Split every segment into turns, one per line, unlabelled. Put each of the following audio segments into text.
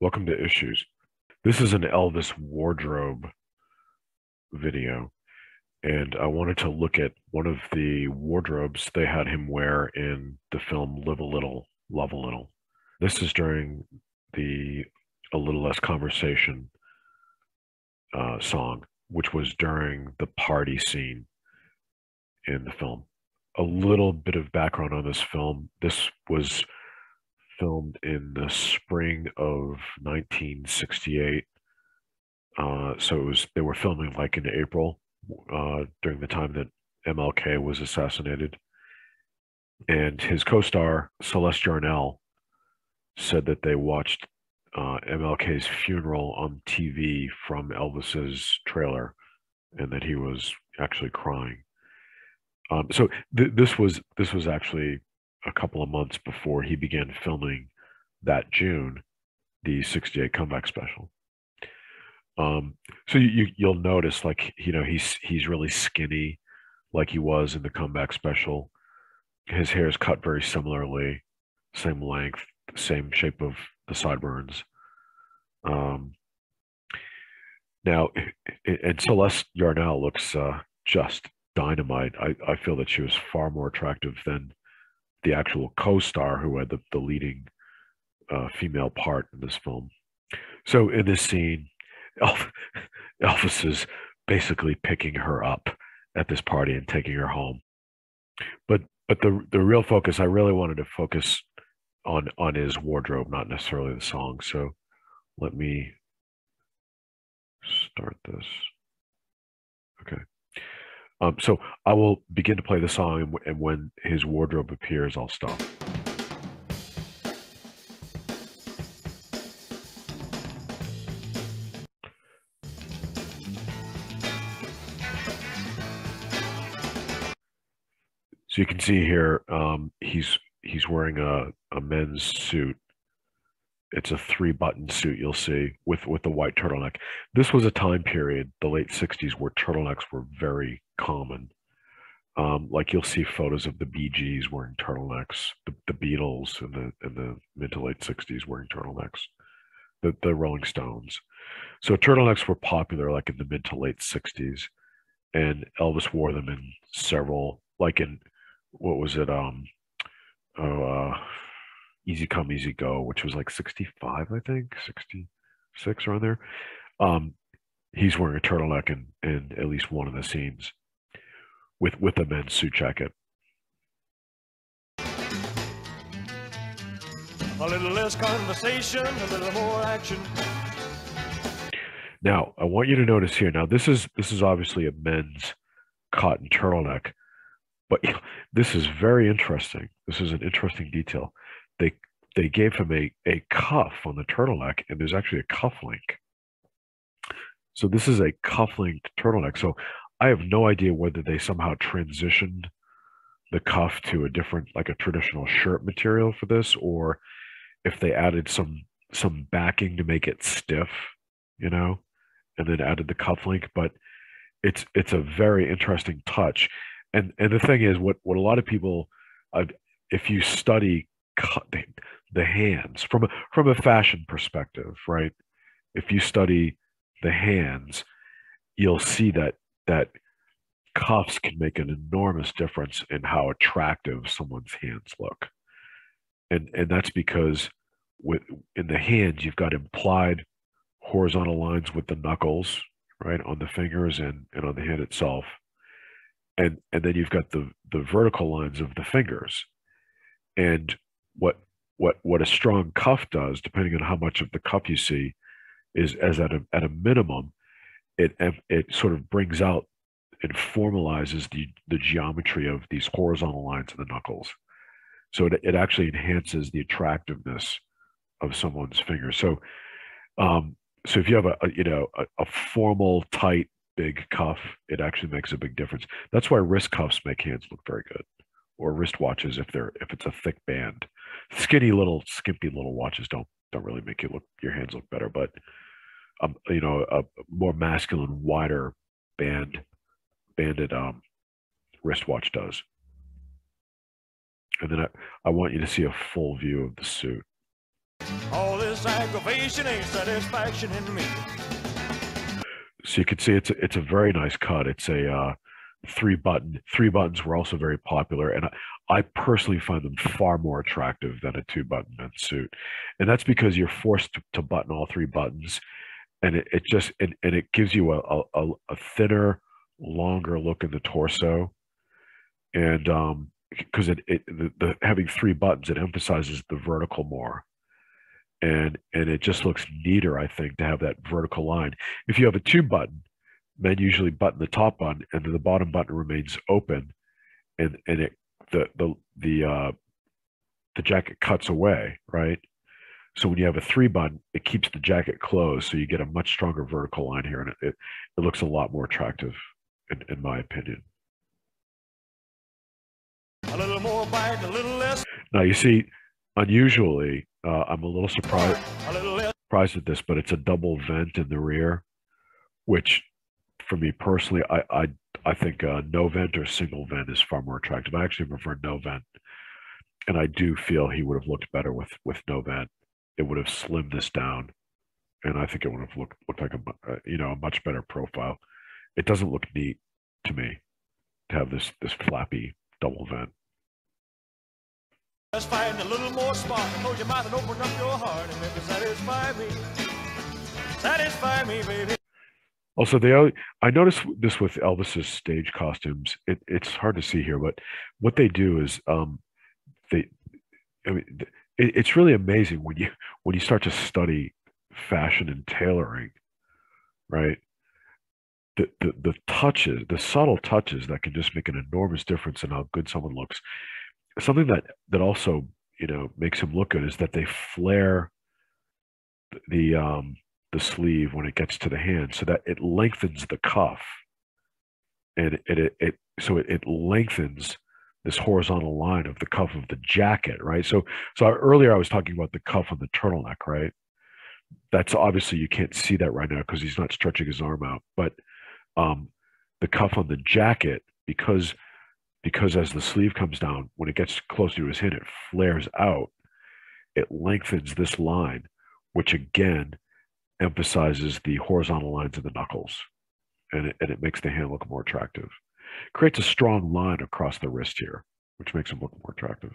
Welcome to Issues. This is an Elvis wardrobe video, and I wanted to look at one of the wardrobes they had him wear in the film Live a Little, Love a Little. This is during the A Little Less Conversation uh, song, which was during the party scene in the film. A little bit of background on this film. This was filmed in the spring of 1968. Uh, so it was they were filming like in April uh, during the time that MLK was assassinated. And his co-star Celeste Yarnall said that they watched uh, MLK's funeral on TV from Elvis's trailer, and that he was actually crying. Um, so th- this was this was actually a couple of months before he began filming that June, the 68 comeback special. Um, so you, you'll notice like, you know, he's, he's really skinny like he was in the comeback special. His hair is cut very similarly, same length, same shape of the sideburns. Um, now, and Celeste Yarnall looks uh, just dynamite. I, I feel that she was far more attractive than the actual co-star who had the, the leading uh, female part in this film. So in this scene, Elf, Elvis is basically picking her up at this party and taking her home. But but the the real focus, I really wanted to focus on on his wardrobe, not necessarily the song. So let me start this. Okay. Um, so I will begin to play the song, and, and when his wardrobe appears, I'll stop. So you can see here, um, he's he's wearing a, a men's suit. It's a three button suit you'll see with with the white turtleneck. This was a time period, the late '60s, where turtlenecks were very common. Um, like you'll see photos of the Bee Gees wearing turtlenecks, the, the Beatles in the in the mid to late '60s wearing turtlenecks, the the Rolling Stones. So turtlenecks were popular like in the mid to late '60s, and Elvis wore them in several, like in what was it? Um, oh, uh, Easy Come Easy Go, which was like '65, I think, '66 around there. Um, he's wearing a turtleneck in in at least one of the scenes with with a men's suit jacket. A little less conversation, a little more action. Now, I want you to notice here. Now, this is this is obviously a men's cotton turtleneck, but this is very interesting. This is an interesting detail. They they gave him a a cuff on the turtleneck, and there's actually a cuff link. So this is a cuff linked turtleneck. So I have no idea whether they somehow transitioned the cuff to a different, like a traditional shirt material for this, or if they added some some backing to make it stiff, you know, and then added the cuff link. But it's it's a very interesting touch, and and the thing is, what what a lot of people, uh, if you study the, the hands from a from a fashion perspective, right? If you study the hands, you'll see that that cuffs can make an enormous difference in how attractive someone's hands look. And and that's because with in the hands you've got implied horizontal lines with the knuckles, right, on the fingers and, and on the hand itself. And and then you've got the the vertical lines of the fingers. And what what what a strong cuff does, depending on how much of the cuff you see, is as at a at a minimum, it it sort of brings out and formalizes the the geometry of these horizontal lines of the knuckles. So it, it actually enhances the attractiveness of someone's finger. So um, so if you have a, a you know a, a, formal tight big cuff, it actually makes a big difference. That's why wrist cuffs make hands look very good, or wrist watches if they're if it's a thick band. Skinny little skimpy little watches don't don't really make you look your hands look better, but um, you know, a more masculine, wider band banded um, wristwatch does. And then I, I want you to see a full view of the suit.
All this aggravation ain't satisfaction in me.
So you can see it's a, it's a very nice cut. It's a uh, three button. Three buttons were also very popular, and I, I personally find them far more attractive than a two button suit, and that's because you're forced to, to button all three buttons, and it, it just and, and it gives you a, a, a thinner, longer look in the torso, and um because it, it the, the having three buttons it emphasizes the vertical more. And and it just looks neater i think to have that vertical line. If you have a two button men usually button the top button and then the bottom button remains open and and it the the the uh the jacket cuts away right so when you have a three button it keeps the jacket closed so you get a much stronger vertical line here and it it, it looks a lot more attractive in, in my opinion
A little more bite, a little less.
now you see unusually uh, i'm a little surprised
A little
surprised at this, but it's a double vent in the rear, which for me personally, I I, I think uh, no vent or single vent is far more attractive. I actually prefer no vent, and I do feel he would have looked better with with no vent. It would have slimmed this down, and I think it would have looked looked like a uh, you know a much better profile. It doesn't look neat to me to have this this flappy double vent.
Let's find a little more spark. Close your mouth and open up your heart and maybe satisfy me. Satisfy me, baby.
Also, they I noticed this with Elvis's stage costumes. It, it's hard to see here, but what they do is um, they. I mean, it, it's really amazing when you when you start to study fashion and tailoring, right? The, the the touches, the subtle touches that can just make an enormous difference in how good someone looks. Something that that also you know makes him look good is that they flare the um the sleeve when it gets to the hand so that it lengthens the cuff and it it, it so it, it lengthens this horizontal line of the cuff of the jacket right? So so earlier i was talking about the cuff of the turtleneck right? That's obviously you can't see that right now because he's not stretching his arm out but um the cuff on the jacket because because as the sleeve comes down when it gets close to his hand it flares out. It lengthens this line which again emphasizes the horizontal lines of the knuckles and it, and it makes the hand look more attractive. Creates a strong line across the wrist here, which makes him look more attractive.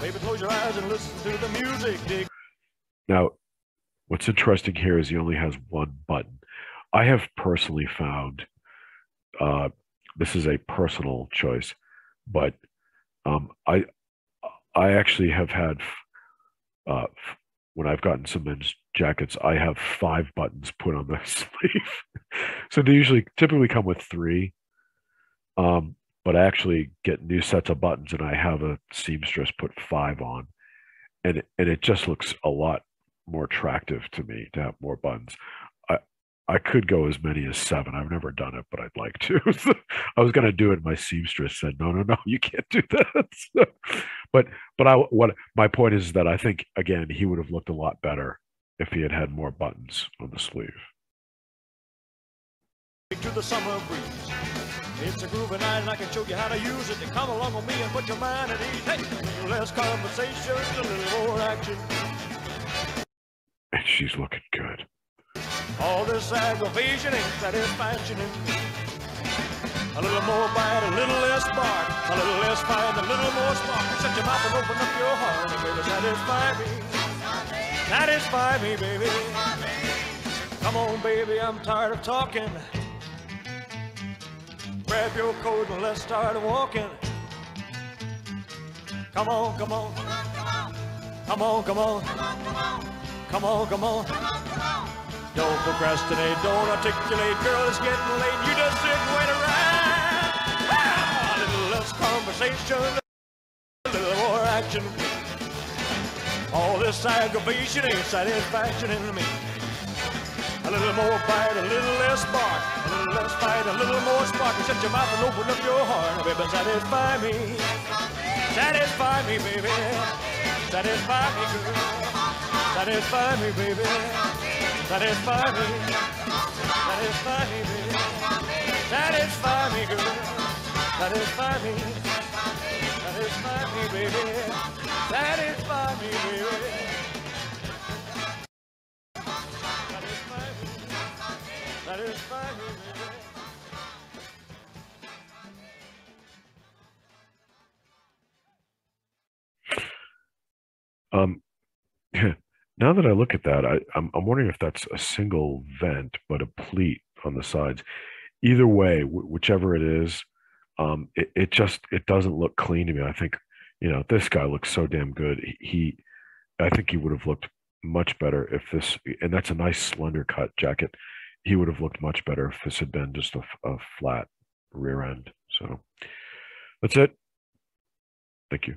Baby, close your eyes and listen to the music. Dig.
Now, what's interesting here is he only has one button. I have personally found uh, this is a personal choice, but um, I I actually have had uh, when I've gotten some men's jackets, I have five buttons put on the sleeve. so they usually typically come with three. Um, but I actually get new sets of buttons and I have a seamstress put five on. And and it just looks a lot more attractive to me to have more buttons. I I could go as many as seven. I've never done it, but I'd like to. I was gonna do it. My seamstress said, "No, no, no, you can't do that." But but I what my point is that I think again he would have looked a lot better if he had had more buttons on the sleeve.
to the summer breeze. It's a groovy night and I can show you how to use it. To come along with me and put your mind at ease. Hey, less conversation, a little more action.
And she's looking good.
All this aggravation ain't satisfaction. A little more bite, a little less bark, a little less fight, a little more spark. Shut your mouth and open up your heart, and baby, satisfy me. Satisfy me, baby. Come on, baby, I'm tired of talking. Grab your coat and let's start walking. Come on, come on. Come on, come on. Come on, come on. Don't procrastinate, don't articulate, girl, it's getting late. You just sit and wait around. Ah, a little less conversation, a little more action. All this aggravation ain't satisfaction in me. A little more bite, a little less bark, a little less fight, a little more spark. Shut your mouth and open up your heart, baby. Satisfy me, satisfy me, baby. Satisfy me, girl. Satisfy me, baby. Satisfy me, satisfy me, baby. Satisfy me, girl. Satisfy me, satisfy me, baby. Satisfy me, baby.
Um, now that I look at that, I, I'm, I'm wondering if that's a single vent, but a pleat on the sides. Either way, wh- whichever it is, um, it, it just it doesn't look clean to me. I think, you know, this guy looks so damn good. He, he I think he would have looked much better if this, and that's a nice slender cut jacket. He would have looked much better if this had been just a flat rear end. So that's it. Thank you.